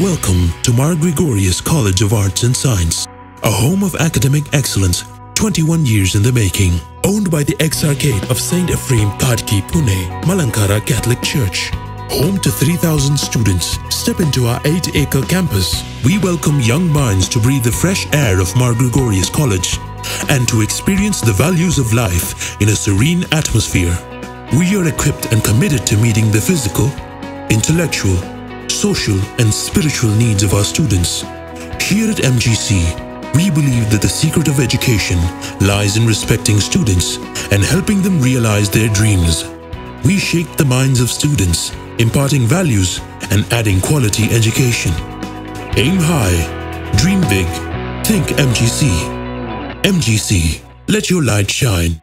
Welcome to Mar Gregorios College of Arts and Science, a home of academic excellence 21 years in the making. Owned by the Exarchate of St. Ephraim Khadki Pune, Malankara Catholic Church. Home to 3,000 students, step into our 8-acre campus. We welcome young minds to breathe the fresh air of Mar Gregorios College and to experience the values of life in a serene atmosphere. We are equipped and committed to meeting the physical, intellectual, social, and spiritual needs of our students. Here at MGC, we believe that the secret of education lies in respecting students and helping them realize their dreams. We shape the minds of students, imparting values and adding quality education. Aim high, dream big, think MGC. MGC, let your light shine.